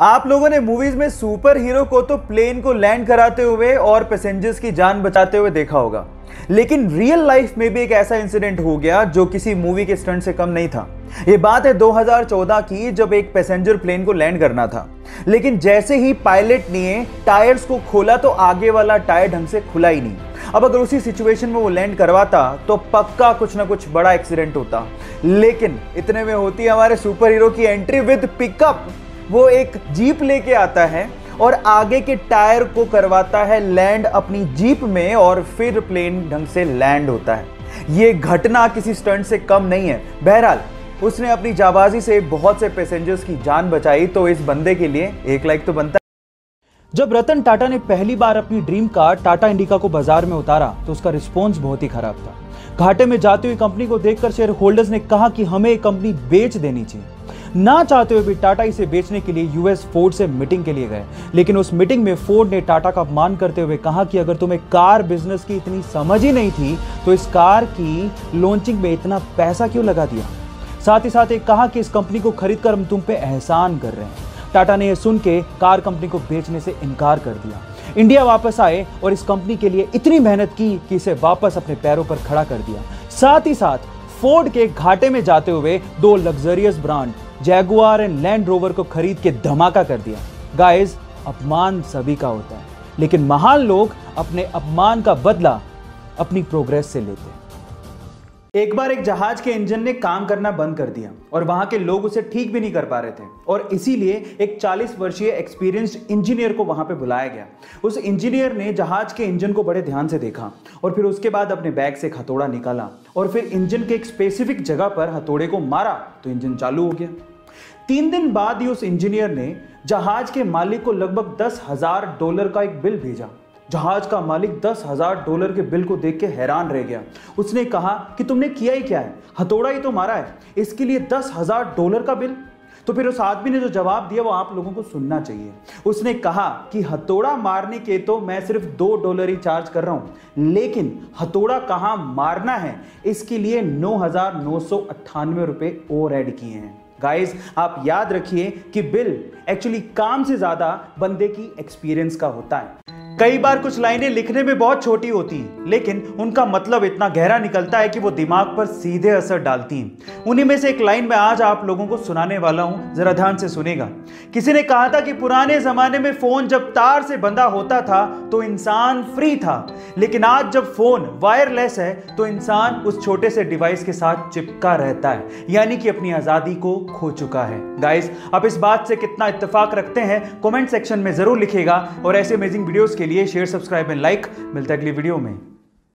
आप लोगों ने मूवीज़ में सुपर हीरो को तो प्लेन को लैंड कराते हुए और पैसेंजर्स की जान बचाते हुए देखा होगा। लेकिन रियल लाइफ में भी एक ऐसा इंसिडेंट हो गया जो किसी मूवी के स्टंट से कम नहीं था। ये बात है 2014 की, जब एक पैसेंजर प्लेन को लैंड करना था। लेकिन जैसे ही पायलट ने टायर्स को खोला तो आगे वाला टायर ढंग से खुला ही नहीं। अब अगर उसी सिचुएशन में वो लैंड करवाता तो पक्का कुछ ना कुछ बड़ा एक्सीडेंट होता। लेकिन इतने में होती है हमारे सुपर हीरो की एंट्री विद पिकअप वो एक जीप लेके आता है और आगे के टायर को करवाता है लैंड अपनी जीप में और फिर प्लेन ढंग से लैंड होता है। ये घटना किसी स्टंट से कम नहीं है। बहरहाल, उसने अपनी जाबाजी से बहुत से पैसेंजर्स की जान बचाई तो इस बंदे के लिए एक लाइक तो बनता है। जब रतन टाटा ने पहली बार अपनी ड्रीम कार टाटा इंडिका को बाज़ार में उतारा तो उसका रिस्पॉन्स बहुत ही खराब था। घाटे में जाती हुई कंपनी को देखकर शेयर होल्डर्स ने कहा कि हमें कंपनी बेच देनी चाहिए। ना चाहते हुए भी टाटा इसे बेचने के लिए यूएस फोर्ड से मीटिंग के लिए गए। लेकिन उस मीटिंग में फोर्ड ने टाटा का अपमान करते हुए कहा कि अगर तुम्हें कार बिज़नेस की इतनी समझ ही नहीं थी तो इस कार की लॉन्चिंग में इतना पैसा क्यों लगा दिया? साथ ही साथ एक कहा कि इस कंपनी को खरीद हम तुम पे एहसान कर रहे हैं। टाटा ने यह सुन के कार कंपनी को बेचने से इनकार कर दिया। इंडिया वापस आए और इस कंपनी के लिए इतनी मेहनत की कि इसे वापस अपने पैरों पर खड़ा कर दिया। साथ ही साथ फोर्ड के घाटे में जाते हुए दो luxurious brand Jaguar and Land Rover को खरीद के धमाका कर दिया। गाइस अपमान सभी का होता है। लेकिन महान लोग अपने अपमान का बदला अपनी प्रोग्रेस से लेते हैं। एक बार एक जहाज़ के इंजन ने काम करना बंद कर दिया और वहाँ के लोग उसे ठीक भी नहीं कर पा रहे थे। और इसीलिए एक 40 वर्षीय एक्सपीरियंस्ड इंजीनियर को वहाँ पे बुलाया गया। उस इंजीनियर ने जहाज़ के इंजन को बड़े ध्यान से देखा और फिर उसके बाद अपने बैग से हथौड़ा निकाला और फिर इंजन के एक स्पेसिफिक जगह पर हथौड़े को मारा तो इंजन चालू हो गया। तीन दिन बाद ही उस इंजीनियर ने जहाज़ के मालिक को लगभग दस हज़ार डॉलर का एक बिल भेजा। जहाज़ का मालिक दस हज़ार डॉलर के बिल को देख के हैरान रह गया। उसने कहा कि तुमने किया ही क्या है? हथौड़ा ही तो मारा है। इसके लिए दस हज़ार डॉलर का बिल? तो फिर उस आदमी ने जो जवाब दिया वो आप लोगों को सुनना चाहिए। उसने कहा कि हथौड़ा मारने के तो मैं सिर्फ़ दो डॉलर ही चार्ज कर रहा हूँ, लेकिन हथौड़ा कहाँ मारना है? इसके लिए नौ हज़ार नौ सौ अट्ठानवे रुपए और ऐड किए हैं। गाइस आप याद रखिए कि बिल एक्चुअली काम से ज़्यादा बंदे की एक्सपीरियंस का होता है। कई बार कुछ लाइनें लिखने में बहुत छोटी होती हैं, लेकिन उनका मतलब इतना गहरा निकलता है कि वो दिमाग पर सीधे असर डालती हैं। उन्हीं में से एक लाइन में आज आप लोगों को सुनाने वाला हूँ, जरा ध्यान से सुनेगा। किसी ने कहा था कि पुराने जमाने में फ़ोन जब तार से बंधा होता था तो इंसान फ्री था। लेकिन आज जब फ़ोन वायरलेस है तो इंसान उस छोटे से डिवाइस के साथ चिपका रहता है, यानी कि अपनी आज़ादी को खो चुका है। गाइस, आप इस बात से कितना इत्तेफाक रखते हैं, कमेंट सेक्शन में ज़रूर लिखेगा और ऐसे अमेजिंग वीडियोस के लिए शेयर सब्सक्राइब एंड लाइक मिलता है अगली वीडियो में.